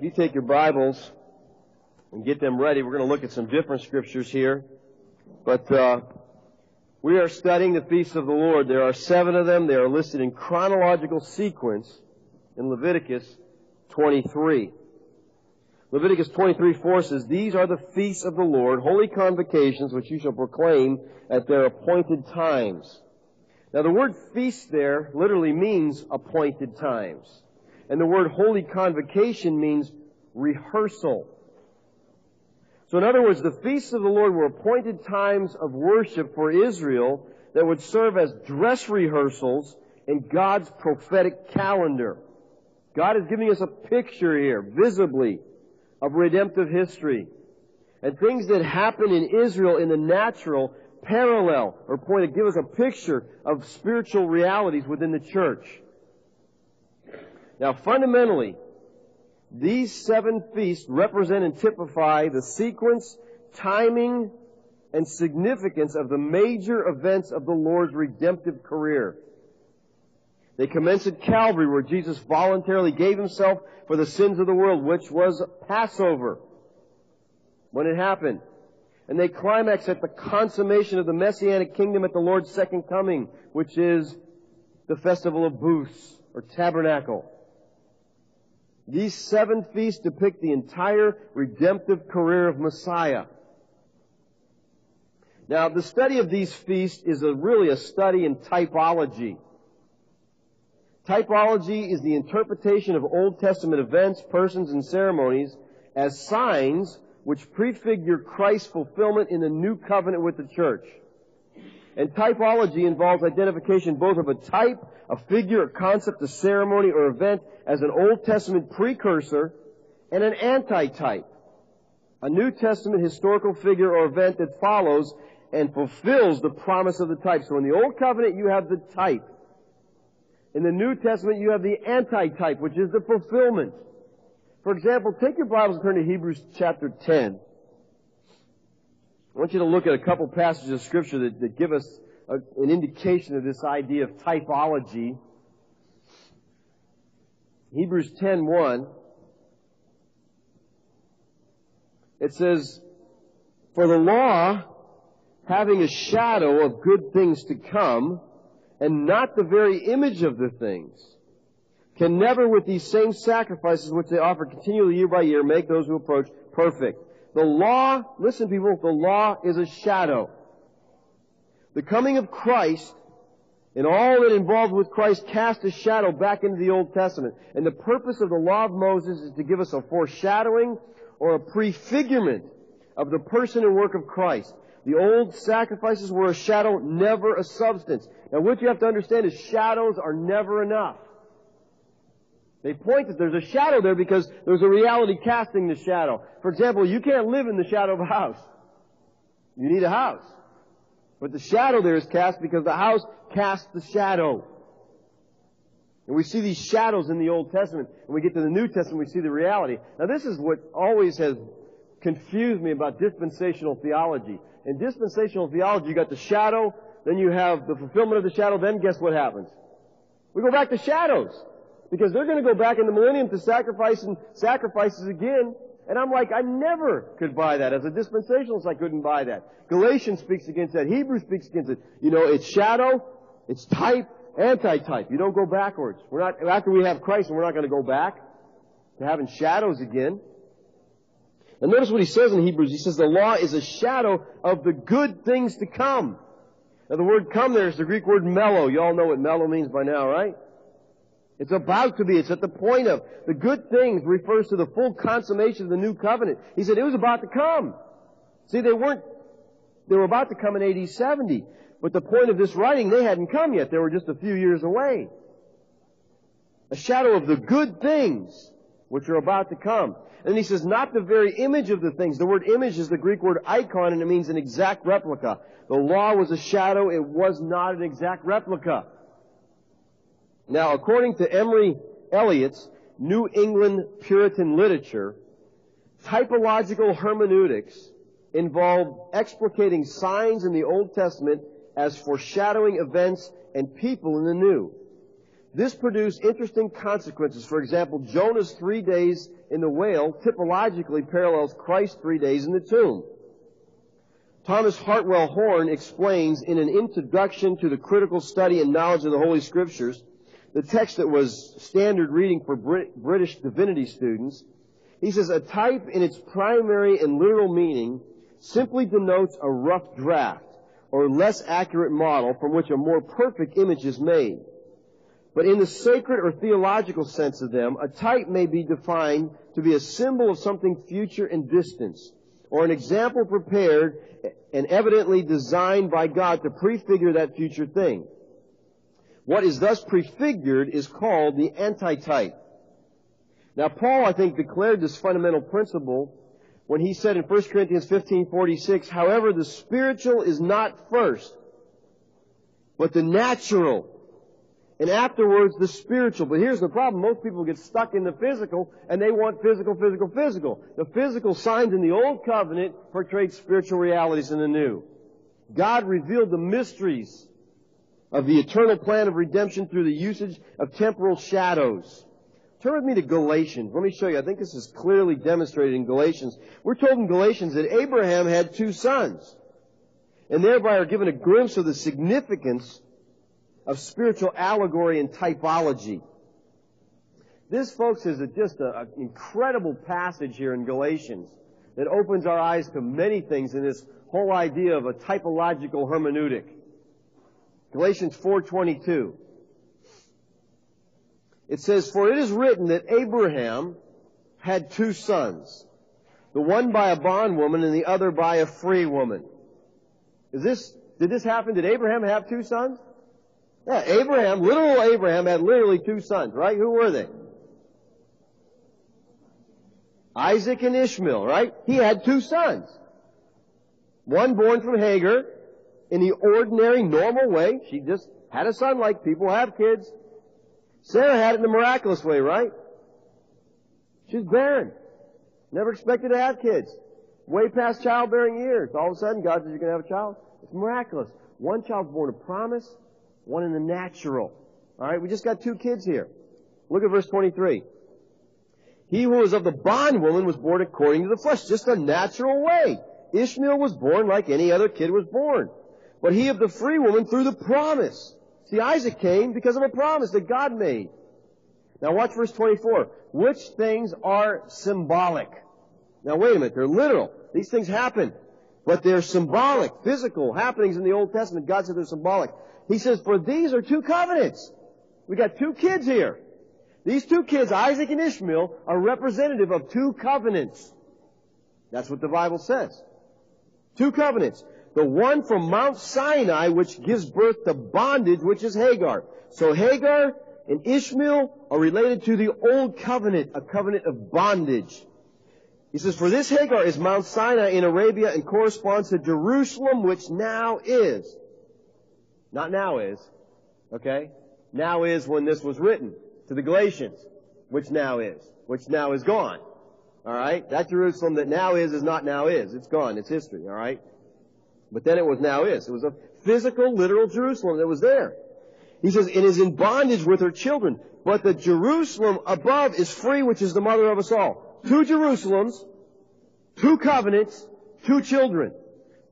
If you take your Bibles and get them ready, we're going to look at some different scriptures here. But uh, we are studying the feasts of the Lord. There are seven of them. They are listed in chronological sequence in Leviticus 23. Leviticus 23 4 says, These are the feasts of the Lord, holy convocations, which you shall proclaim at their appointed times. Now the word feast there literally means appointed times. And the word holy convocation means rehearsal. So in other words, the feasts of the Lord were appointed times of worship for Israel that would serve as dress rehearsals in God's prophetic calendar. God is giving us a picture here, visibly, of redemptive history. And things that happen in Israel in the natural parallel or point to give us a picture of spiritual realities within the church. Now, fundamentally, these seven feasts represent and typify the sequence, timing, and significance of the major events of the Lord's redemptive career. They commence at Calvary where Jesus voluntarily gave himself for the sins of the world, which was Passover when it happened. And they climax at the consummation of the Messianic kingdom at the Lord's second coming, which is the festival of booths or tabernacle. These seven feasts depict the entire redemptive career of Messiah. Now, the study of these feasts is a, really a study in typology. Typology is the interpretation of Old Testament events, persons, and ceremonies as signs which prefigure Christ's fulfillment in the new covenant with the church. And typology involves identification both of a type, a figure, a concept, a ceremony, or event as an Old Testament precursor and an antitype, a New Testament historical figure or event that follows and fulfills the promise of the type. So in the Old Covenant you have the type. In the New Testament you have the antitype, which is the fulfillment. For example, take your Bibles and turn to Hebrews chapter 10. I want you to look at a couple passages of Scripture that, that give us a, an indication of this idea of typology. Hebrews 10:1 It says, "For the law, having a shadow of good things to come, and not the very image of the things, can never with these same sacrifices which they offer continually year by year make those who approach perfect." The law, listen people, the law is a shadow. The coming of Christ and all that involved with Christ cast a shadow back into the Old Testament. And the purpose of the law of Moses is to give us a foreshadowing or a prefigurement of the person and work of Christ. The old sacrifices were a shadow, never a substance. Now what you have to understand is shadows are never enough. They point that there's a shadow there because there's a reality casting the shadow. For example, you can't live in the shadow of a house. You need a house. But the shadow there is cast because the house casts the shadow. And we see these shadows in the Old Testament. and we get to the New Testament, we see the reality. Now this is what always has confused me about dispensational theology. In dispensational theology, you got the shadow, then you have the fulfillment of the shadow, then guess what happens? We go back to shadows. Because they're going to go back in the millennium to sacrifice and sacrifices again. And I'm like, I never could buy that. As a dispensationalist, I couldn't buy that. Galatians speaks against that. Hebrews speaks against it. You know, it's shadow, it's type, anti-type. You don't go backwards. We're not, after we have Christ, and we're not going to go back to having shadows again. And notice what he says in Hebrews. He says the law is a shadow of the good things to come. Now the word come there is the Greek word mello. You all know what mello means by now, right? It's about to be. It's at the point of. The good things refers to the full consummation of the new covenant. He said it was about to come. See, they weren't, they were about to come in AD 70. But the point of this writing, they hadn't come yet. They were just a few years away. A shadow of the good things which are about to come. And he says, not the very image of the things. The word image is the Greek word icon and it means an exact replica. The law was a shadow. It was not an exact replica. Now, according to Emory Elliott's New England Puritan literature, typological hermeneutics involve explicating signs in the Old Testament as foreshadowing events and people in the New. this produced interesting consequences. For example, Jonah's three days in the whale typologically parallels Christ's three days in the tomb. Thomas Hartwell Horne explains in an introduction to the critical study and knowledge of the Holy Scriptures, the text that was standard reading for Brit- British divinity students. He says, a type in its primary and literal meaning simply denotes a rough draft or less accurate model from which a more perfect image is made. But in the sacred or theological sense of them, a type may be defined to be a symbol of something future and distant, or an example prepared and evidently designed by God to prefigure that future thing. What is thus prefigured is called the antitype. Now Paul, I think, declared this fundamental principle when he said in 1 Corinthians 15:46, however, the spiritual is not first, but the natural, and afterwards the spiritual. But here's the problem. Most people get stuck in the physical and they want physical, physical, physical. The physical signs in the old covenant portrayed spiritual realities in the new. God revealed the mysteries of the eternal plan of redemption through the usage of temporal shadows. Turn with me to Galatians. Let me show you. I think this is clearly demonstrated in Galatians. We're told in Galatians that Abraham had two sons, and thereby are given a glimpse of the significance of spiritual allegory and typology. This, folks, is a, just an incredible passage here in Galatians that opens our eyes to many things in this whole idea of a typological hermeneutic. Galatians 4:22. It says, For it is written that Abraham had two sons, the one by a bondwoman and the other by a free woman. Is this, did this happen? Did Abraham have two sons? Yeah, Abraham, literal Abraham had literally two sons, right? Who were they? Isaac and Ishmael, right? He had two sons. One born from Hagar in the ordinary, normal way. She just had a son like people have kids. Sarah had it in a miraculous way, right? She's barren. Never expected to have kids. Way past childbearing years. All of a sudden, God says you're going to have a child. It's miraculous. One child's born of promise, one in the natural. Alright, we just got two kids here. Look at verse 23. He who was of the bondwoman was born according to the flesh, just a natural way. Ishmael was born like any other kid was born. But he of the free woman through the promise. See, Isaac came because of a promise that God made. Now watch verse 24. Which things are symbolic? Now wait a minute, they're literal. These things happen. But they're symbolic, physical happenings in the Old Testament. God said they're symbolic. He says, for these are two covenants. We got two kids here. These two kids, Isaac and Ishmael, are representative of two covenants. That's what the Bible says. Two covenants. The one from Mount Sinai, which gives birth to bondage, which is Hagar. So Hagar and Ishmael are related to the old covenant, a covenant of bondage. He says, for this Hagar is Mount Sinai in Arabia and corresponds to Jerusalem, which now is. Not now is. Okay? Now is when this was written to the Galatians, which now is. Which now is gone. Alright? That Jerusalem that now is is not now is. It's gone. It's history. Alright? But then it was now is. It was a physical, literal Jerusalem that was there. He says, it is in bondage with her children. But the Jerusalem above is free, which is the mother of us all. Two Jerusalems, two covenants, two children.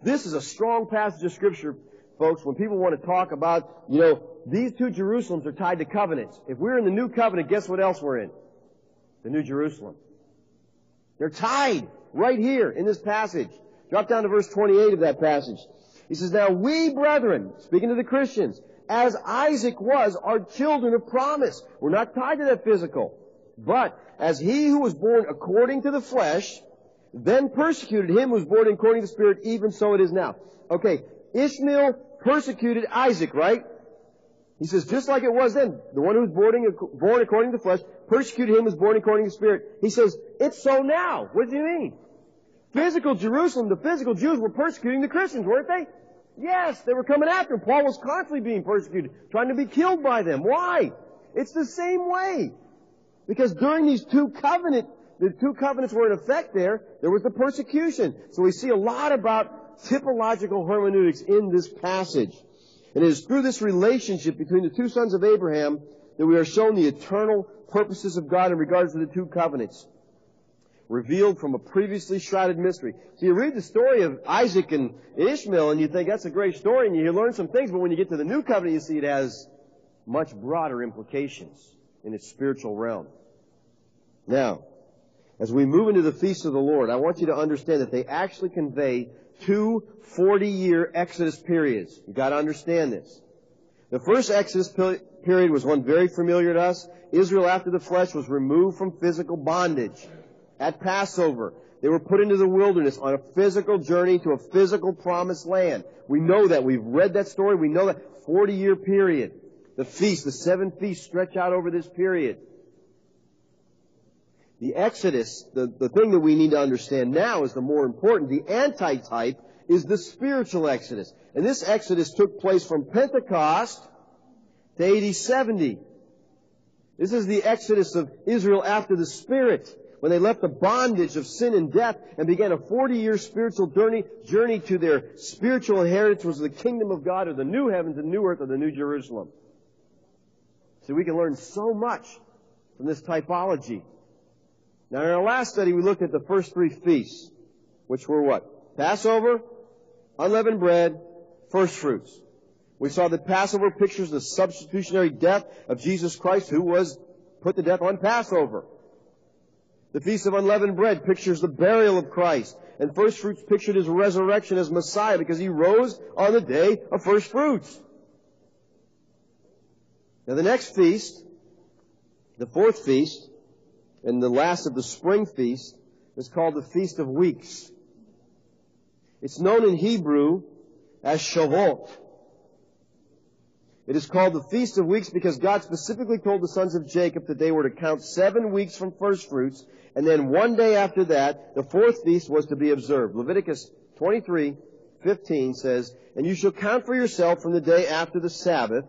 This is a strong passage of scripture, folks, when people want to talk about, you know, these two Jerusalems are tied to covenants. If we're in the new covenant, guess what else we're in? The new Jerusalem. They're tied right here in this passage. Drop down to verse 28 of that passage. He says, Now we brethren, speaking to the Christians, as Isaac was, are children of promise. We're not tied to that physical. But as he who was born according to the flesh, then persecuted him who was born according to the Spirit, even so it is now. Okay, Ishmael persecuted Isaac, right? He says, just like it was then, the one who was born, born according to the flesh, persecuted him who was born according to the Spirit. He says, it's so now. What does he mean? Physical Jerusalem, the physical Jews were persecuting the Christians, weren't they? Yes, they were coming after him. Paul was constantly being persecuted, trying to be killed by them. Why? It's the same way. Because during these two covenant, the two covenants were in effect there, there was the persecution. So we see a lot about typological hermeneutics in this passage. And it is through this relationship between the two sons of Abraham that we are shown the eternal purposes of God in regards to the two covenants revealed from a previously shrouded mystery. So you read the story of Isaac and Ishmael and you think that's a great story and you learn some things, but when you get to the new covenant you see it has much broader implications in its spiritual realm. Now, as we move into the feast of the Lord, I want you to understand that they actually convey two 40-year Exodus periods. You've got to understand this. The first Exodus period was one very familiar to us. Israel after the flesh was removed from physical bondage at Passover. They were put into the wilderness on a physical journey to a physical promised land. We know that. We've read that story. We know that 40 year period. The feast, the seven feasts stretch out over this period. The Exodus, the, the thing that we need to understand now is the more important. The antitype is the spiritual Exodus. And this Exodus took place from Pentecost to AD 70. This is the Exodus of Israel after the Spirit when they left the bondage of sin and death and began a 40 year spiritual journey, journey to their spiritual inheritance was the kingdom of God or the new heavens and new earth or the new Jerusalem. See, we can learn so much from this typology. Now in our last study we looked at the first three feasts, which were what? Passover, unleavened bread, first fruits. We saw that Passover pictures the substitutionary death of Jesus Christ who was put to death on Passover. The Feast of Unleavened Bread pictures the burial of Christ. And first fruits pictured his resurrection as Messiah because he rose on the day of first fruits. Now the next feast, the fourth feast, and the last of the spring feast, is called the Feast of Weeks. It's known in Hebrew as Shavuot. It is called the Feast of Weeks because God specifically told the sons of Jacob that they were to count seven weeks from first fruits, and then one day after that, the fourth feast was to be observed. Leviticus 23, 15 says, And you shall count for yourself from the day after the Sabbath,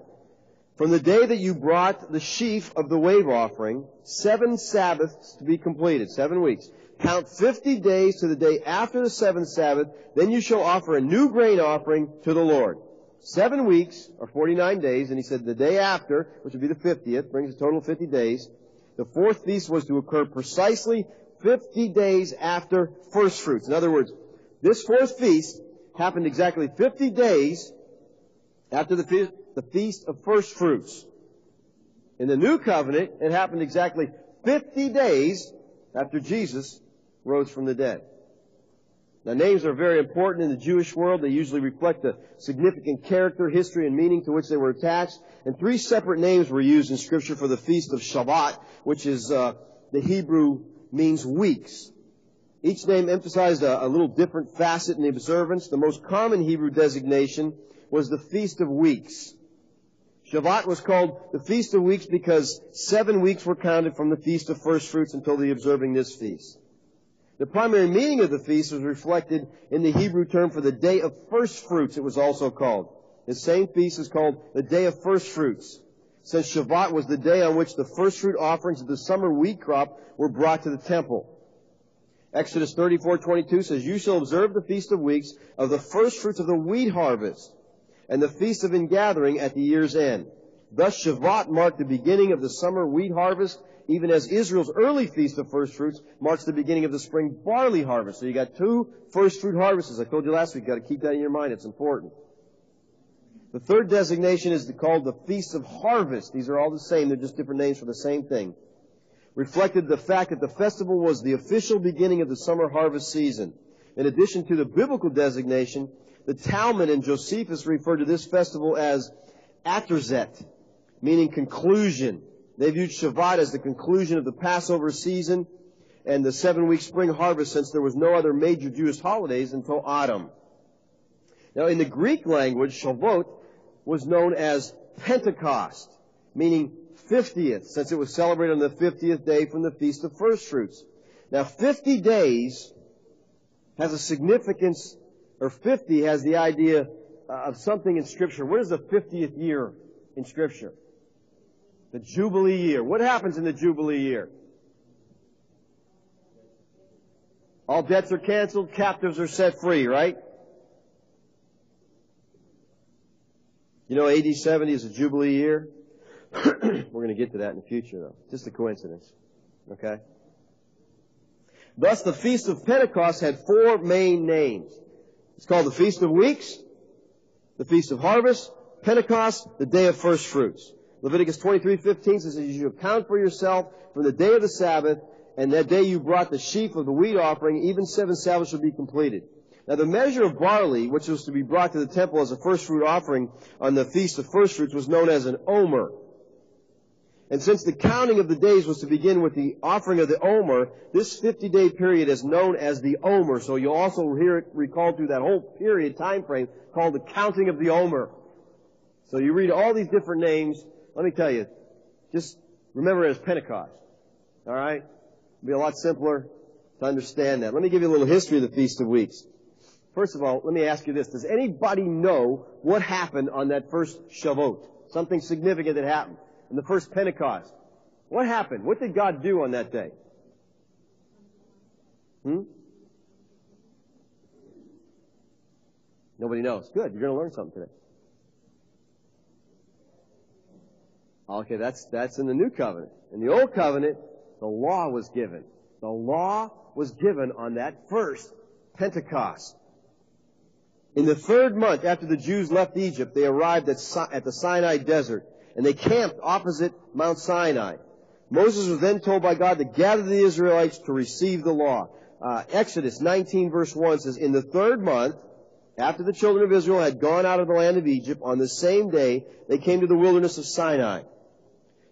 from the day that you brought the sheaf of the wave offering, seven Sabbaths to be completed, seven weeks. Count fifty days to the day after the seventh Sabbath, then you shall offer a new grain offering to the Lord seven weeks, or 49 days, and he said the day after, which would be the 50th, brings a total of 50 days, the fourth feast was to occur precisely 50 days after first fruits. In other words, this fourth feast happened exactly 50 days after the feast, the feast of first fruits. In the new covenant, it happened exactly 50 days after Jesus rose from the dead. Now names are very important in the Jewish world. They usually reflect the significant character, history, and meaning to which they were attached. And three separate names were used in Scripture for the feast of Shavuot, which is uh, the Hebrew means weeks. Each name emphasized a, a little different facet in the observance. The most common Hebrew designation was the Feast of Weeks. Shavuot was called the Feast of Weeks because seven weeks were counted from the Feast of First Fruits until the observing this feast. The primary meaning of the feast was reflected in the Hebrew term for the day of first fruits, it was also called. The same feast is called the day of first fruits, since Shavuot was the day on which the first fruit offerings of the summer wheat crop were brought to the temple. Exodus 34:22 says, "You shall observe the feast of weeks of the first fruits of the wheat harvest, and the feast of ingathering at the year's end." Thus Shavuot marked the beginning of the summer wheat harvest even as Israel's early feast of first fruits marks the beginning of the spring barley harvest. So you got two first fruit harvests. I told you last week, you got to keep that in your mind. It's important. The third designation is called the Feast of Harvest. These are all the same. They're just different names for the same thing. Reflected the fact that the festival was the official beginning of the summer harvest season. In addition to the biblical designation, the Talmud and Josephus refer to this festival as Atzeret, meaning conclusion. They viewed Shavuot as the conclusion of the Passover season and the seven week spring harvest since there was no other major Jewish holidays until autumn. Now in the Greek language, Shavuot was known as Pentecost, meaning 50th, since it was celebrated on the 50th day from the Feast of First Fruits. Now 50 days has a significance, or 50 has the idea uh, of something in Scripture. What is the 50th year in Scripture? The Jubilee year. What happens in the Jubilee year? All debts are canceled, captives are set free, right? You know, AD 70 is a Jubilee year. We're going to get to that in the future, though. Just a coincidence. Okay? Thus, the Feast of Pentecost had four main names. It's called the Feast of Weeks, the Feast of Harvest, Pentecost, the Day of First Fruits. Leviticus 23:15 says, "You shall count for yourself from the day of the Sabbath, and that day you brought the sheaf of the wheat offering, even seven Sabbaths shall be completed." Now the measure of barley, which was to be brought to the temple as a first fruit offering on the Feast of First Fruits, was known as an omer. And since the counting of the days was to begin with the offering of the Omer, this 50 day period is known as the Omer. So you'll also hear it recalled through that whole period, time frame, called the counting of the Omer. So you read all these different names. Let me tell you, just remember it as Pentecost. Alright? It'll be a lot simpler to understand that. Let me give you a little history of the Feast of Weeks. First of all, let me ask you this. Does anybody know what happened on that first Shavuot? Something significant that happened in the first Pentecost. What happened? What did God do on that day? Hmm? Nobody knows. Good. You're going to learn something today. Okay, that's, that's in the new covenant. In the old covenant, the law was given. The law was given on that first Pentecost. In the third month after the Jews left Egypt, they arrived at, at the Sinai desert and they camped opposite Mount Sinai. Moses was then told by God to gather the Israelites to receive the law. Uh, Exodus 19 verse 1 says, In the third month, after the children of Israel had gone out of the land of Egypt, on the same day they came to the wilderness of Sinai.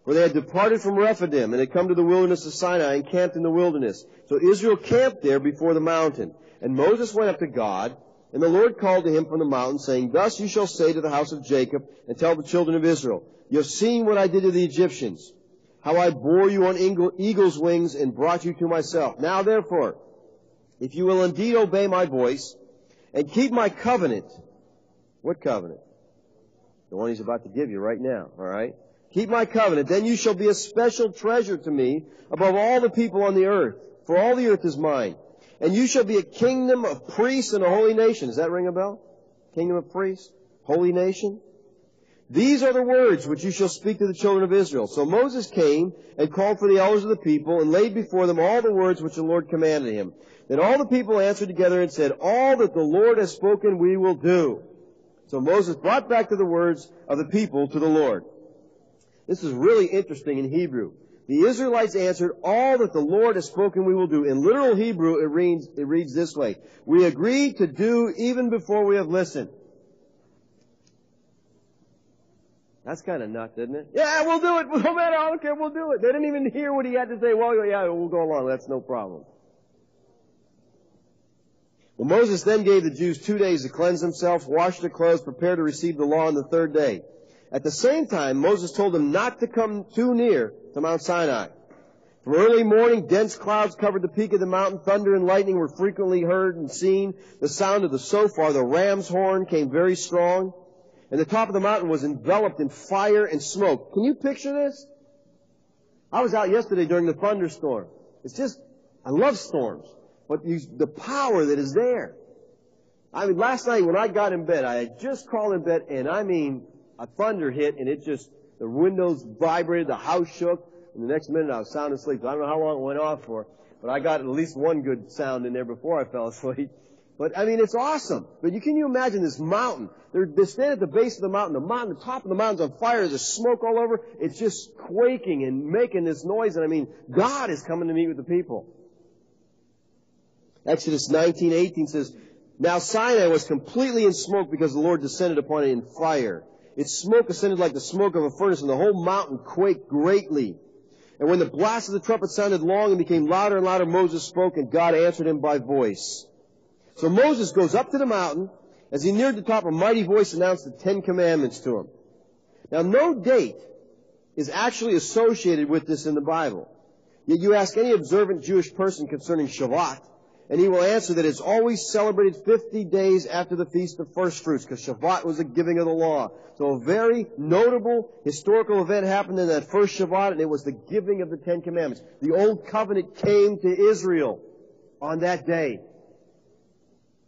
For they had departed from Rephidim and had come to the wilderness of Sinai and camped in the wilderness. So Israel camped there before the mountain. And Moses went up to God, and the Lord called to him from the mountain, saying, Thus you shall say to the house of Jacob, and tell the children of Israel, You have seen what I did to the Egyptians, how I bore you on eagle's wings and brought you to myself. Now therefore, if you will indeed obey my voice, and keep my covenant, what covenant? The one he's about to give you right now, alright? Keep my covenant, then you shall be a special treasure to me above all the people on the earth, for all the earth is mine. And you shall be a kingdom of priests and a holy nation. Does that ring a bell? Kingdom of priests? Holy nation? These are the words which you shall speak to the children of Israel. So Moses came and called for the elders of the people and laid before them all the words which the Lord commanded him. Then all the people answered together and said, All that the Lord has spoken we will do. So Moses brought back to the words of the people to the Lord. This is really interesting in Hebrew. The Israelites answered, all that the Lord has spoken we will do. In literal Hebrew, it reads, it reads this way. We agree to do even before we have listened. That's kind of nuts, isn't it? Yeah, we'll do it. No matter, I don't care, we'll do it. They didn't even hear what he had to say. Well, yeah, we'll go along. That's no problem. Well, Moses then gave the Jews two days to cleanse themselves, wash their clothes, prepare to receive the law on the third day. At the same time, Moses told them not to come too near to Mount Sinai. From early morning, dense clouds covered the peak of the mountain. Thunder and lightning were frequently heard and seen. The sound of the shofar, the ram's horn, came very strong. And the top of the mountain was enveloped in fire and smoke. Can you picture this? I was out yesterday during the thunderstorm. It's just, I love storms. But the power that is there. I mean, last night when I got in bed, I had just crawled in bed, and I mean, a thunder hit and it just, the windows vibrated, the house shook, and the next minute I was sound asleep. I don't know how long it went off for, but I got at least one good sound in there before I fell asleep. But I mean, it's awesome. But you can you imagine this mountain? They're, they stand at the base of the mountain. The mountain, the top of the mountain's on fire. There's smoke all over. It's just quaking and making this noise. And I mean, God is coming to meet with the people. Exodus 19:18 says, "Now Sinai was completely in smoke because the Lord descended upon it in fire." Its smoke ascended like the smoke of a furnace, and the whole mountain quaked greatly. And when the blast of the trumpet sounded long and became louder and louder, Moses spoke, and God answered him by voice. So Moses goes up to the mountain. As he neared the top, a mighty voice announced the Ten Commandments to him. Now, no date is actually associated with this in the Bible. Yet you ask any observant Jewish person concerning Shavuot, and he will answer that it's always celebrated 50 days after the Feast of First Fruits, because Shavuot was the giving of the law. So a very notable historical event happened in that first Shavuot, and it was the giving of the Ten Commandments. The Old Covenant came to Israel on that day.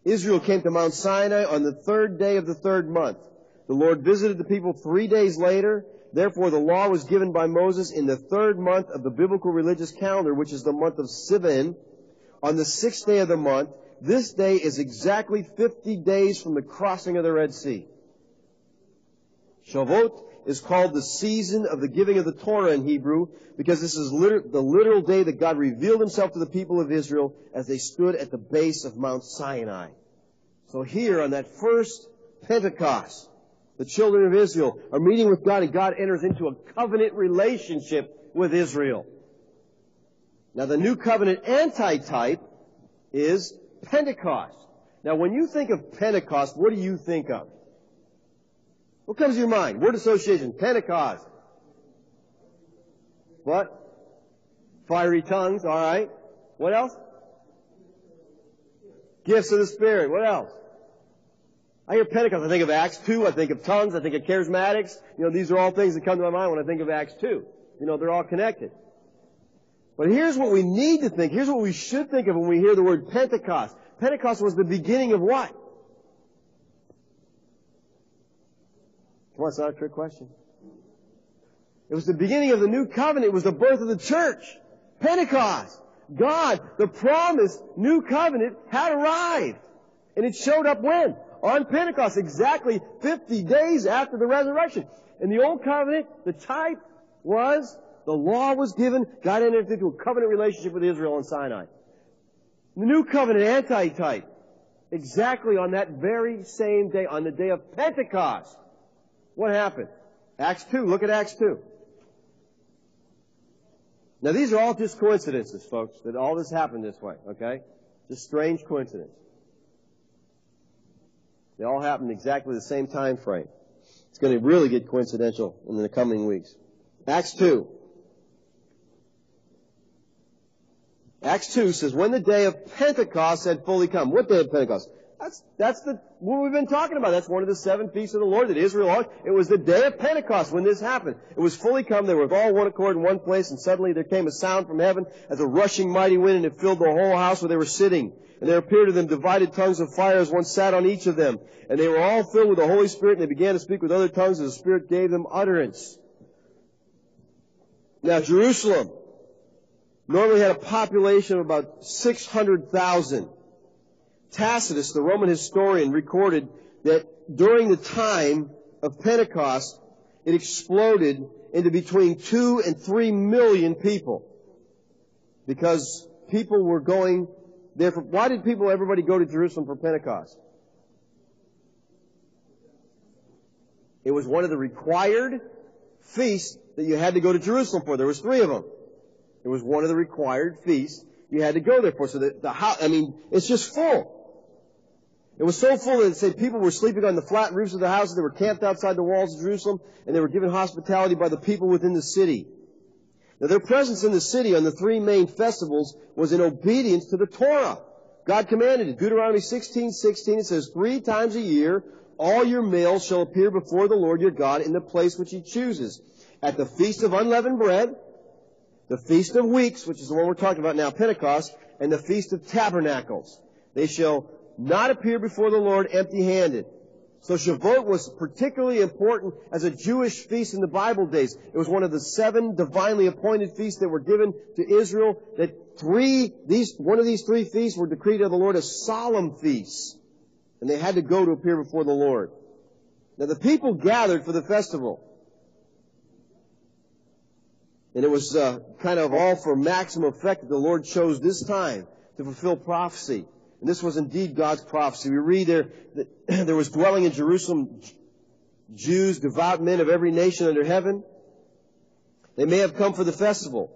Israel came to Mount Sinai on the third day of the third month. The Lord visited the people three days later. Therefore, the law was given by Moses in the third month of the biblical religious calendar, which is the month of Sivan, on the sixth day of the month. This day is exactly 50 days from the crossing of the Red Sea. Shavuot is called the season of the giving of the Torah in Hebrew because this is liter- the literal day that God revealed himself to the people of Israel as they stood at the base of Mount Sinai. So here on that first Pentecost, the children of Israel are meeting with God and God enters into a covenant relationship with Israel. Now the new covenant antitype is Pentecost. Now when you think of Pentecost, what do you think of? What comes to your mind? Word association, Pentecost. What? Fiery tongues, alright. What else? Gifts of the Spirit. What else? I hear Pentecost. I think of Acts 2. I think of tongues. I think of charismatics. You know, these are all things that come to my mind when I think of Acts 2. You know, they're all connected. But here's what we need to think. Here's what we should think of when we hear the word Pentecost. Pentecost was the beginning of what? Come on, it's not a trick question. It was the beginning of the new covenant. It was the birth of the church. Pentecost. God, the promised new covenant, had arrived. And it showed up when? On Pentecost, exactly 50 days after the resurrection. In the old covenant, the type was the law was given. God entered into a covenant relationship with Israel on Sinai. The new covenant anti-type. Exactly on that very same day, on the day of Pentecost. What happened? Acts 2. Look at Acts 2. Now these are all just coincidences, folks, that all this happened this way, okay? Just strange coincidence. They all happened exactly the same time frame. It's going to really get coincidental in the coming weeks. Acts 2. Acts 2 says, when the day of Pentecost had fully come. What day of Pentecost? That's, that's the, what we've been talking about. That's one of the seven feasts of the Lord that Israel had. It was the day of Pentecost when this happened. It was fully come. They were all one accord in one place, and suddenly there came a sound from heaven as a rushing mighty wind, and it filled the whole house where they were sitting. And there appeared to them divided tongues of fire as one sat on each of them. And they were all filled with the Holy Spirit, and they began to speak with other tongues as the Spirit gave them utterance. Now, Jerusalem normally had a population of about 600,000. Tacitus, the Roman historian, recorded that during the time of Pentecost, it exploded into between two and three million people. Because people were going there for, why did people, everybody go to Jerusalem for Pentecost? It was one of the required feasts that you had to go to Jerusalem for. There was three of them. It was one of the required feasts you had to go there for. So that the house, I mean, it's just full. It was so full that it said people were sleeping on the flat roofs of the houses. They were camped outside the walls of Jerusalem, and they were given hospitality by the people within the city. Now their presence in the city on the three main festivals was in obedience to the Torah. God commanded it. Deuteronomy 16, 16, it says, Three times a year, all your males shall appear before the Lord your God in the place which he chooses. At the feast of unleavened bread, the feast of weeks, which is the one we're talking about now, Pentecost, and the feast of tabernacles. They shall not appear before the Lord empty-handed. So Shavuot was particularly important as a Jewish feast in the Bible days. It was one of the seven divinely appointed feasts that were given to Israel that three, these, one of these three feasts were decreed of the Lord as solemn feasts and they had to go to appear before the Lord. Now the people gathered for the festival. And it was uh, kind of all for maximum effect that the Lord chose this time to fulfill prophecy. And this was indeed God's prophecy. We read there that there was dwelling in Jerusalem Jews, devout men of every nation under heaven. They may have come for the festival,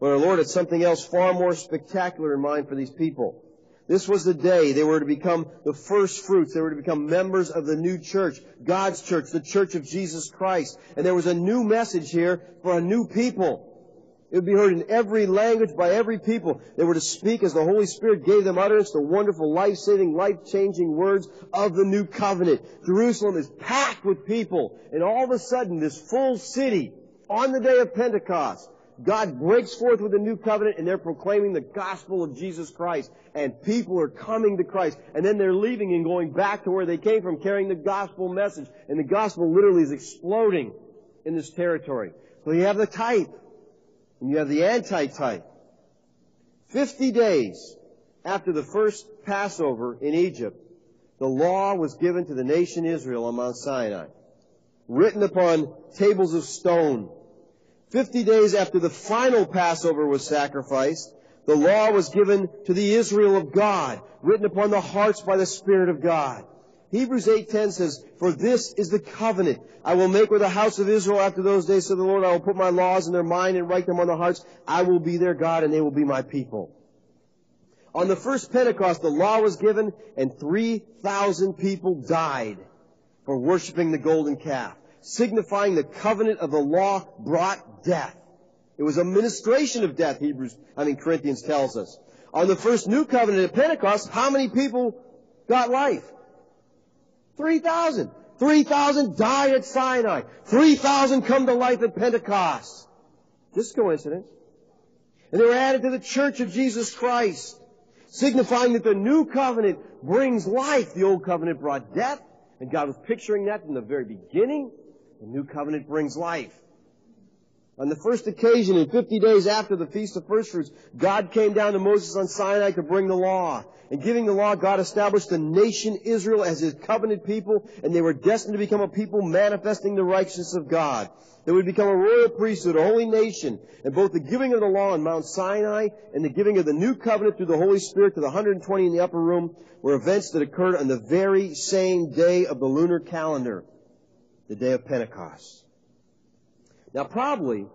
but our Lord had something else far more spectacular in mind for these people. This was the day they were to become the first fruits. They were to become members of the new church, God's church, the church of Jesus Christ. And there was a new message here for a new people. It would be heard in every language by every people. They were to speak as the Holy Spirit gave them utterance, the wonderful, life-saving, life-changing words of the new covenant. Jerusalem is packed with people. And all of a sudden, this full city, on the day of Pentecost, God breaks forth with a new covenant and they're proclaiming the gospel of Jesus Christ. And people are coming to Christ. And then they're leaving and going back to where they came from carrying the gospel message. And the gospel literally is exploding in this territory. So you have the type and you have the anti-type. Fifty days after the first Passover in Egypt, the law was given to the nation Israel on Mount Sinai, written upon tables of stone. Fifty days after the final Passover was sacrificed, the law was given to the Israel of God, written upon the hearts by the Spirit of God. Hebrews 8:10 says, "For this is the covenant I will make with the house of Israel after those days," said the Lord. "I will put my laws in their mind and write them on their hearts. I will be their God, and they will be my people." On the first Pentecost, the law was given, and 3,000 people died for worshiping the golden calf, signifying the covenant of the law brought death. It was a ministration of death, Hebrews, I mean, Corinthians tells us. On the first new covenant at Pentecost, how many people got life? 3,000. 3,000 died at Sinai. 3,000 come to life at Pentecost. Just coincidence. And they were added to the church of Jesus Christ signifying that the new covenant brings life. The old covenant brought death, and God was picturing that from the very beginning. The new covenant brings life. On the first occasion, in 50 days after the Feast of First Fruits, God came down to Moses on Sinai to bring the law. And giving the law, God established the nation Israel as His covenant people, and they were destined to become a people manifesting the righteousness of God. They would become a royal priesthood, a holy nation. And both the giving of the law on Mount Sinai and the giving of the new covenant through the Holy Spirit to the 120 in the upper room were events that occurred on the very same day of the lunar calendar, the day of Pentecost. Now probably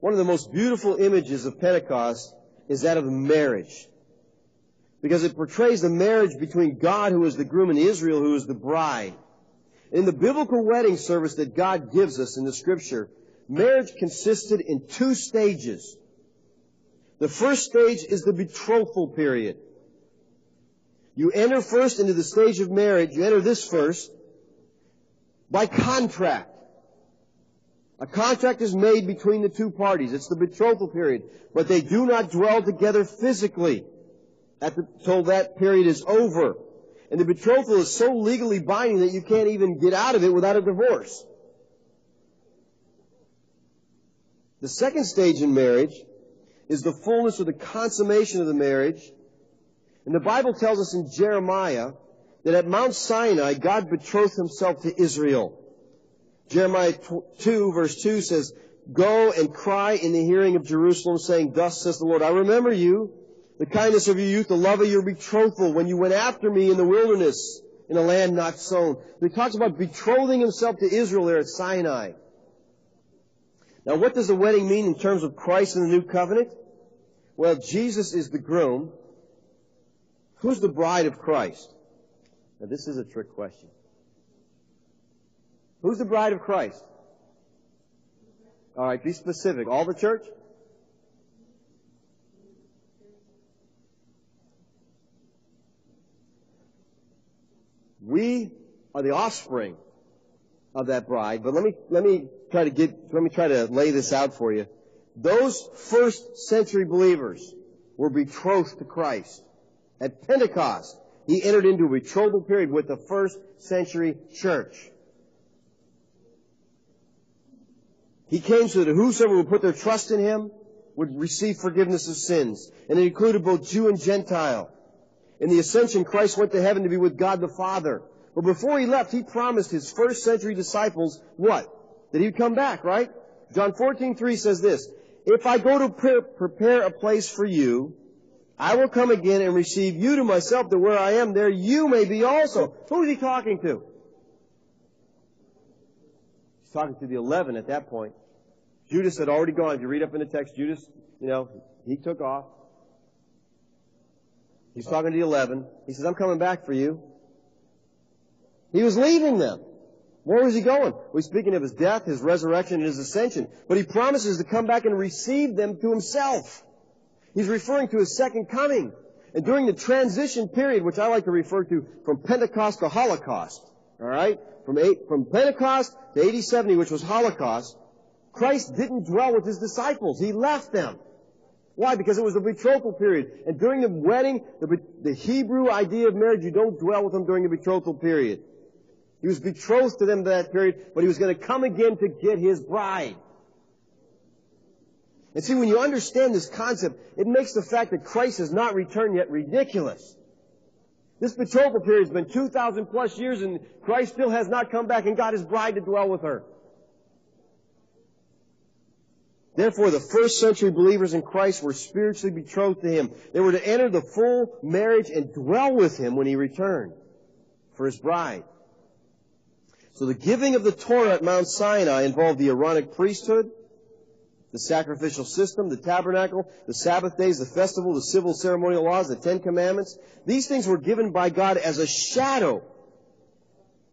one of the most beautiful images of Pentecost is that of marriage. Because it portrays the marriage between God who is the groom and Israel who is the bride. In the biblical wedding service that God gives us in the scripture, marriage consisted in two stages. The first stage is the betrothal period. You enter first into the stage of marriage, you enter this first, by contract. A contract is made between the two parties. It's the betrothal period. But they do not dwell together physically until that period is over. And the betrothal is so legally binding that you can't even get out of it without a divorce. The second stage in marriage is the fullness or the consummation of the marriage. And the Bible tells us in Jeremiah that at Mount Sinai, God betrothed himself to Israel. Jeremiah 2 verse 2 says, Go and cry in the hearing of Jerusalem saying, Thus says the Lord, I remember you, the kindness of your youth, the love of your betrothal, when you went after me in the wilderness, in a land not sown. He talks about betrothing himself to Israel there at Sinai. Now what does the wedding mean in terms of Christ and the new covenant? Well, Jesus is the groom. Who's the bride of Christ? Now this is a trick question. Who's the bride of Christ? Alright, be specific. All the church? We are the offspring of that bride. But let me, let me try to get, let me try to lay this out for you. Those first century believers were betrothed to Christ. At Pentecost, he entered into a betrothal period with the first century church. He came so that whosoever would put their trust in him would receive forgiveness of sins. And it included both Jew and Gentile. In the ascension, Christ went to heaven to be with God the Father. But before he left, he promised his first century disciples what? That he'd come back, right? John 14, 3 says this, If I go to pre- prepare a place for you, I will come again and receive you to myself, that where I am, there you may be also. Who is he talking to? He's talking to the eleven at that point. Judas had already gone. If you read up in the text, Judas, you know, he took off. He's talking to the eleven. He says, I'm coming back for you. He was leaving them. Where was he going? He's speaking of his death, his resurrection, and his ascension. But he promises to come back and receive them to himself. He's referring to his second coming. And during the transition period, which I like to refer to from Pentecost to Holocaust, alright? From, eight, from Pentecost to 80 70, which was Holocaust, Christ didn't dwell with his disciples. He left them. Why? Because it was the betrothal period. And during the wedding, the, the Hebrew idea of marriage, you don't dwell with them during the betrothal period. He was betrothed to them that period, but he was going to come again to get his bride. And see, when you understand this concept, it makes the fact that Christ has not returned yet ridiculous. This betrothal period has been 2,000 plus years and Christ still has not come back and got his bride to dwell with her. Therefore, the first century believers in Christ were spiritually betrothed to Him. They were to enter the full marriage and dwell with Him when He returned for His bride. So the giving of the Torah at Mount Sinai involved the Aaronic priesthood, the sacrificial system, the tabernacle, the Sabbath days, the festival, the civil ceremonial laws, the Ten Commandments. These things were given by God as a shadow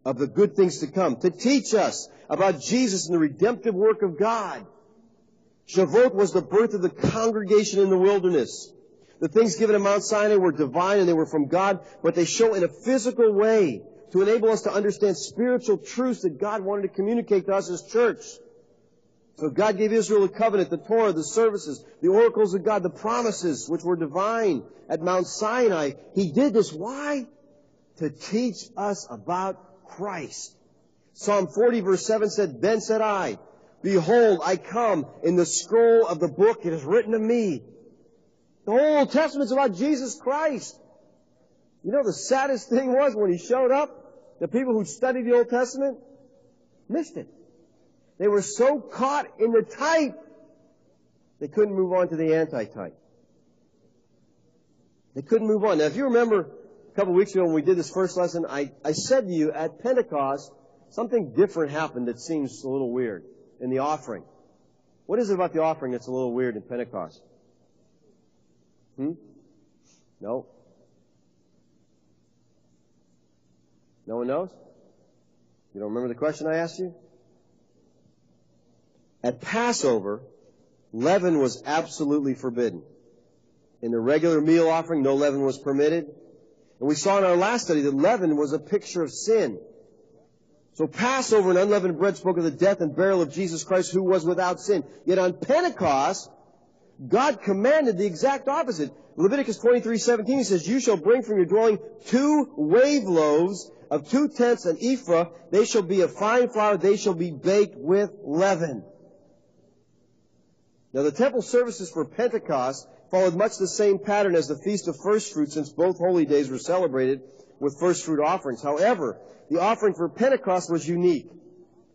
of the good things to come, to teach us about Jesus and the redemptive work of God. Shavuot was the birth of the congregation in the wilderness. The things given at Mount Sinai were divine and they were from God, but they show in a physical way to enable us to understand spiritual truths that God wanted to communicate to us as church. So God gave Israel a covenant, the Torah, the services, the oracles of God, the promises, which were divine at Mount Sinai. He did this. Why? To teach us about Christ. Psalm 40 verse 7 said, Then said I, Behold, I come in the scroll of the book. It is written of me. The whole Old Testament's about Jesus Christ. You know, the saddest thing was when he showed up, the people who studied the Old Testament missed it. They were so caught in the type, they couldn't move on to the anti-type. They couldn't move on. Now, if you remember a couple of weeks ago when we did this first lesson, I, I said to you at Pentecost, something different happened that seems a little weird in the offering. What is it about the offering that's a little weird in Pentecost? Hmm? No? No one knows? You don't remember the question I asked you? At Passover, leaven was absolutely forbidden. In the regular meal offering, no leaven was permitted. And we saw in our last study that leaven was a picture of sin. So Passover and unleavened bread spoke of the death and burial of Jesus Christ who was without sin. Yet on Pentecost, God commanded the exact opposite. Leviticus 23:17 he says, "You shall bring from your dwelling two wave loaves of two tenths an ephah. They shall be of fine flour. They shall be baked with leaven." Now the temple services for Pentecost followed much the same pattern as the Feast of First Fruits since both holy days were celebrated with first fruit offerings. However, the offering for Pentecost was unique.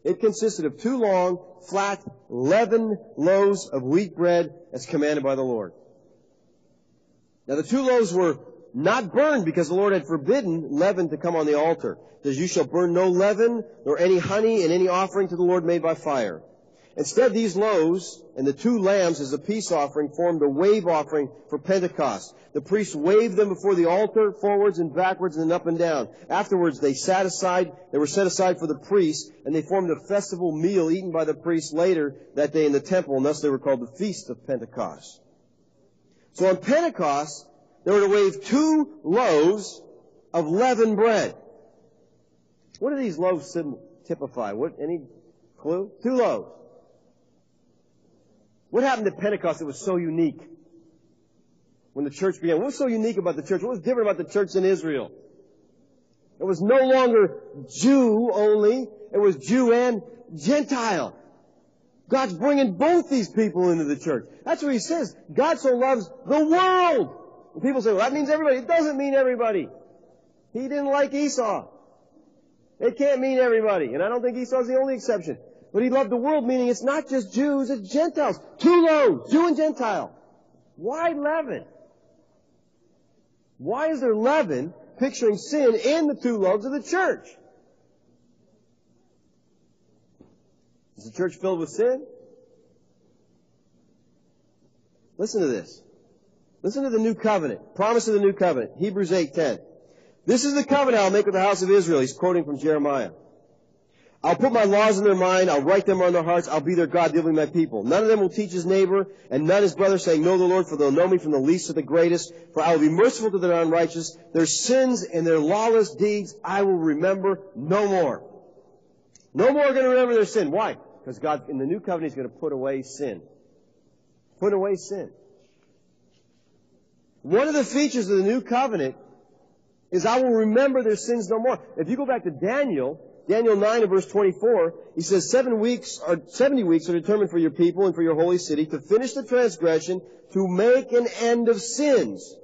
It consisted of two long, flat, leavened loaves of wheat bread as commanded by the Lord. Now the two loaves were not burned because the Lord had forbidden leaven to come on the altar. It says, you shall burn no leaven nor any honey in any offering to the Lord made by fire. Instead, these loaves and the two lambs as a peace offering formed a wave offering for Pentecost. The priests waved them before the altar, forwards and backwards and then up and down. Afterwards, they sat aside, they were set aside for the priests, and they formed a festival meal eaten by the priests later that day in the temple, and thus they were called the Feast of Pentecost. So on Pentecost, they were to wave two loaves of leavened bread. What do these loaves typify? What, any clue? Two loaves. What happened at Pentecost that was so unique? When the church began. What was so unique about the church? What was different about the church in Israel? It was no longer Jew only. It was Jew and Gentile. God's bringing both these people into the church. That's what he says. God so loves the world. And people say, well, that means everybody. It doesn't mean everybody. He didn't like Esau. It can't mean everybody. And I don't think Esau's the only exception. But he loved the world, meaning it's not just Jews, it's Gentiles. Two loaves, Jew and Gentile. Why leaven? Why is there leaven picturing sin in the two loaves of the church? Is the church filled with sin? Listen to this. Listen to the new covenant. Promise of the new covenant. Hebrews 8:10. This is the covenant I'll make with the house of Israel. He's quoting from Jeremiah. I'll put my laws in their mind. I'll write them on their hearts. I'll be their God. They'll be my people. None of them will teach his neighbor and none his brother saying, know the Lord, for they'll know me from the least to the greatest. For I will be merciful to their unrighteous. Their sins and their lawless deeds I will remember no more. No more are going to remember their sin. Why? Because God, in the new covenant, is going to put away sin. Put away sin. One of the features of the new covenant is I will remember their sins no more. If you go back to Daniel, Daniel 9 and verse 24, he says, seven weeks or 70 weeks are determined for your people and for your holy city to finish the transgression, to make an end of sins.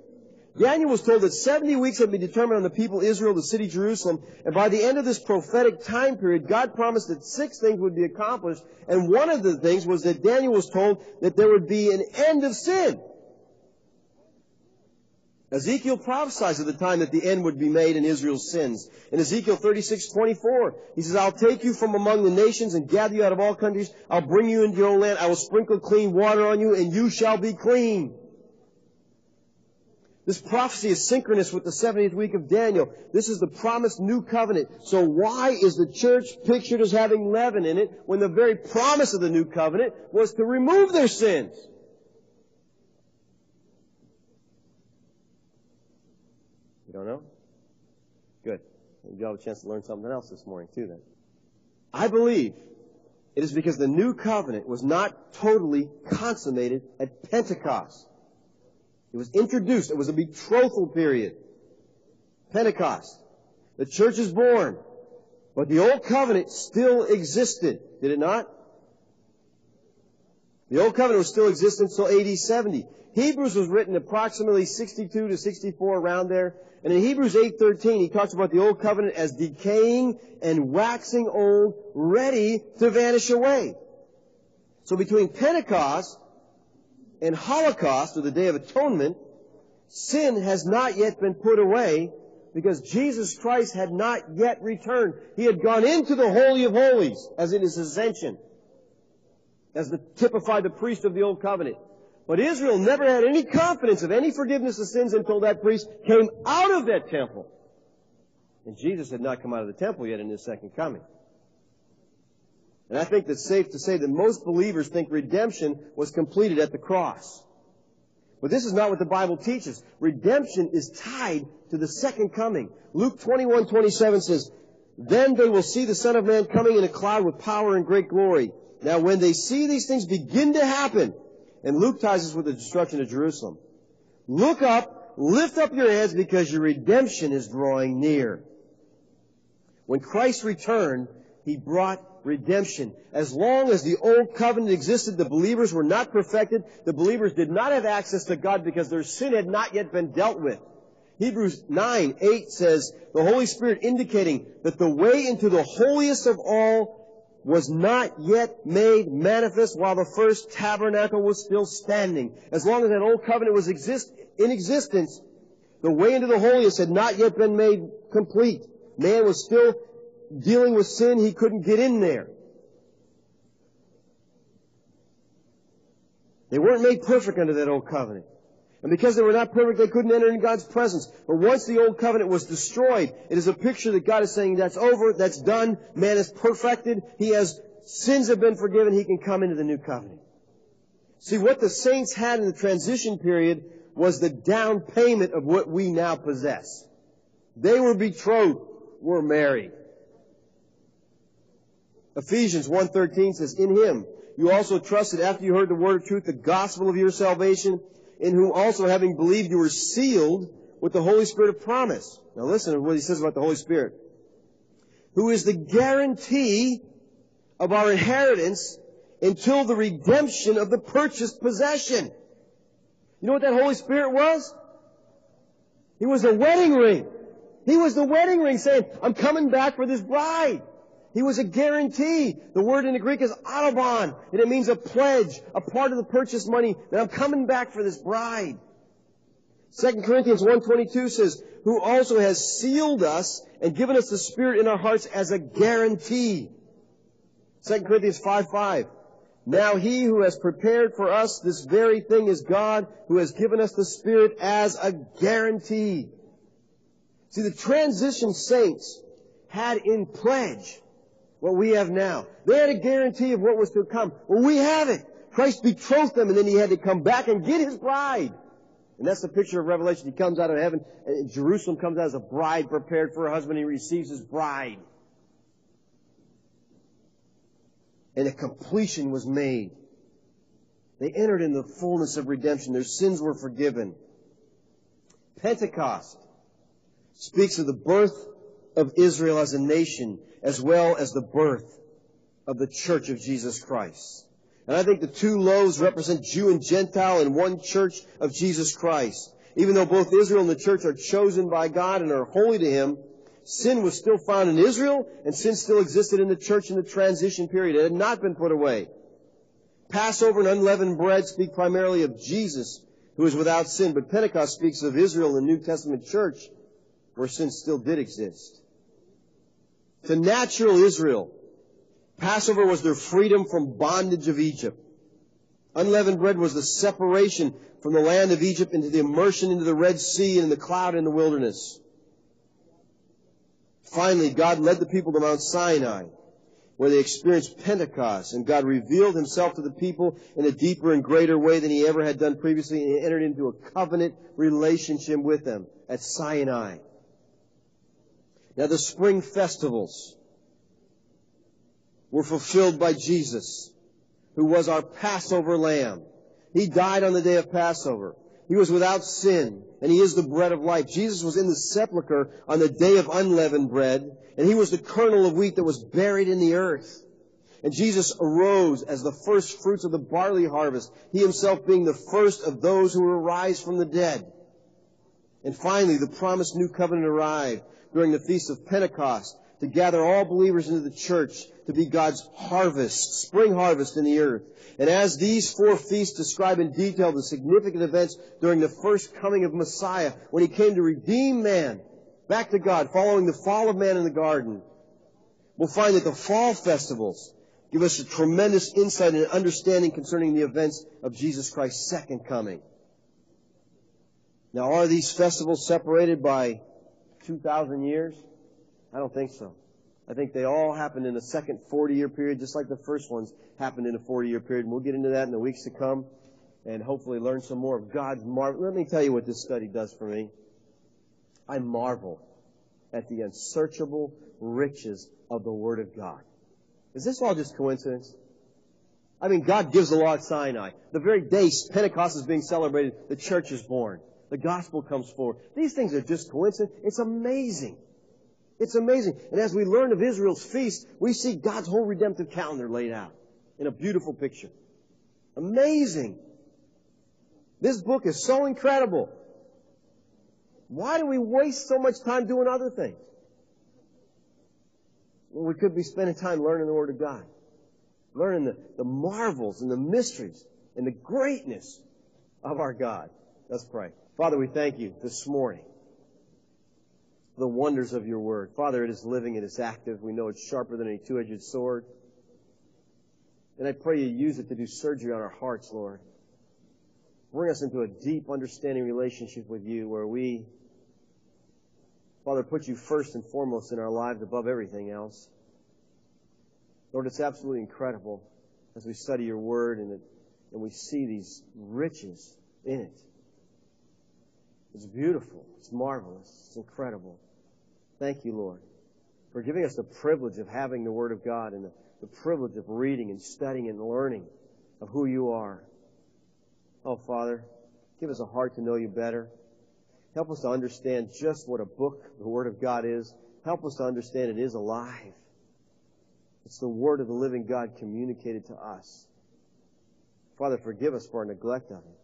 Daniel was told that 70 weeks had been determined on the people Israel, the city Jerusalem, and by the end of this prophetic time period, God promised that six things would be accomplished, and one of the things was that Daniel was told that there would be an end of sin. Ezekiel prophesies at the time that the end would be made in Israel's sins. In Ezekiel 36, 24, he says, I'll take you from among the nations and gather you out of all countries. I'll bring you into your own land. I will sprinkle clean water on you and you shall be clean. This prophecy is synchronous with the 70th week of Daniel. This is the promised new covenant. So why is the church pictured as having leaven in it when the very promise of the new covenant was to remove their sins? You don't know? Good. You'll have a chance to learn something else this morning too then. I believe it is because the new covenant was not totally consummated at Pentecost. It was introduced. It was a betrothal period. Pentecost. The church is born. But the old covenant still existed. Did it not? The old covenant was still existent until AD 70. Hebrews was written approximately 62 to 64 around there. And in Hebrews 8:13, he talks about the old covenant as decaying and waxing old, ready to vanish away. So between Pentecost and Holocaust, or the Day of Atonement, sin has not yet been put away because Jesus Christ had not yet returned. He had gone into the Holy of Holies as in his ascension, as the typify the priest of the Old Covenant. But Israel never had any confidence of any forgiveness of sins until that priest came out of that temple. And Jesus had not come out of the temple yet in his second coming. And I think it's safe to say that most believers think redemption was completed at the cross. But this is not what the Bible teaches. Redemption is tied to the second coming. Luke 21, 27 says, Then they will see the Son of Man coming in a cloud with power and great glory. Now when they see these things begin to happen, and Luke ties this with the destruction of Jerusalem. Look up, lift up your heads because your redemption is drawing near. When Christ returned, He brought redemption. As long as the old covenant existed, the believers were not perfected. The believers did not have access to God because their sin had not yet been dealt with. Hebrews 9, 8 says, the Holy Spirit indicating that the way into the holiest of all was not yet made manifest while the first tabernacle was still standing. As long as that old covenant was exist, in existence, the way into the holiest had not yet been made complete. Man was still dealing with sin. He couldn't get in there. They weren't made perfect under that old covenant. And because they were not perfect, they couldn't enter in God's presence. But once the old covenant was destroyed, it is a picture that God is saying that's over, that's done, man is perfected, he has, sins have been forgiven, he can come into the new covenant. See, what the saints had in the transition period was the down payment of what we now possess. They were betrothed, were married. Ephesians 1.13 says, In Him you also trusted after you heard the word of truth, the gospel of your salvation, in whom also having believed you were sealed with the Holy Spirit of promise. Now listen to what he says about the Holy Spirit. Who is the guarantee of our inheritance until the redemption of the purchased possession. You know what that Holy Spirit was? He was a wedding ring. He was the wedding ring saying, I'm coming back for this bride. He was a guarantee. The word in the Greek is arrabon, and it means a pledge, a part of the purchase money that I'm coming back for this bride. 2 Corinthians 1.22 says, who also has sealed us and given us the Spirit in our hearts as a guarantee. 2 Corinthians 5.5, now he who has prepared for us this very thing is God who has given us the Spirit as a guarantee. See, the transition saints had in pledge what we have now. They had a guarantee of what was to come. Well, we have it. Christ betrothed them and then he had to come back and get his bride. And that's the picture of Revelation. He comes out of heaven and Jerusalem comes out as a bride prepared for her husband. He receives his bride. and a completion was made. They entered in the fullness of redemption. Their sins were forgiven. Pentecost speaks of the birth of Israel as a nation as well as the birth of the church of Jesus Christ. And I think the two loaves represent Jew and Gentile in one church of Jesus Christ. Even though both Israel and the church are chosen by God and are holy to Him, sin was still found in Israel and sin still existed in the church in the transition period. It had not been put away. Passover and unleavened bread speak primarily of Jesus, who is without sin, but Pentecost speaks of Israel, the New Testament church, where sin still did exist. To natural Israel, Passover was their freedom from bondage of Egypt. Unleavened bread was the separation from the land of Egypt into the immersion into the Red Sea and the cloud in the wilderness. Finally, God led the people to Mount Sinai, where they experienced Pentecost, and God revealed himself to the people in a deeper and greater way than he ever had done previously, and he entered into a covenant relationship with them at Sinai. Now the spring festivals were fulfilled by Jesus, who was our Passover lamb. He died on the day of Passover. He was without sin, and He is the bread of life. Jesus was in the sepulchre on the day of unleavened bread, and He was the kernel of wheat that was buried in the earth. And Jesus arose as the first fruits of the barley harvest, He Himself being the first of those who arise from the dead. And finally, the promised new covenant arrived during the Feast of Pentecost to gather all believers into the church to be God's harvest, spring harvest in the earth. And as these four feasts describe in detail the significant events during the first coming of Messiah, when he came to redeem man back to God following the fall of man in the garden, we'll find that the fall festivals give us a tremendous insight and understanding concerning the events of Jesus Christ's second coming. Now, are these festivals separated by 2,000 years? I don't think so. I think they all happened in a second 40 year period, just like the first ones happened in a 40 year period. And we'll get into that in the weeks to come and hopefully learn some more of God's marvel. Let me tell you what this study does for me. I marvel at the unsearchable riches of the Word of God. Is this all just coincidence? I mean, God gives the law at Sinai. The very day Pentecost is being celebrated, the church is born. The gospel comes forward. These things are just coincidence. It's amazing. It's amazing. And as we learn of Israel's feast, we see God's whole redemptive calendar laid out in a beautiful picture. Amazing. This book is so incredible. Why do we waste so much time doing other things? Well, we could be spending time learning the Word of God. Learning the, the marvels and the mysteries and the greatness of our God. Let's pray. Father, we thank you this morning the wonders of your word. Father, it is living, it is active. We know it's sharper than any two-edged sword. And I pray you use it to do surgery on our hearts, Lord. Bring us into a deep understanding relationship with you where we, Father, put you first and foremost in our lives above everything else. Lord, it's absolutely incredible as we study your word and, it, and we see these riches in it. It's beautiful. It's marvelous. It's incredible. Thank you, Lord, for giving us the privilege of having the Word of God and the, the privilege of reading and studying and learning of who you are. Oh, Father, give us a heart to know you better. Help us to understand just what a book, the Word of God is. Help us to understand it is alive. It's the Word of the living God communicated to us. Father, forgive us for our neglect of it.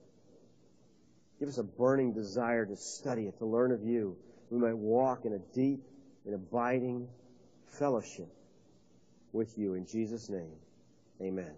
Give us a burning desire to study it, to learn of you. We might walk in a deep and abiding fellowship with you. In Jesus' name, amen.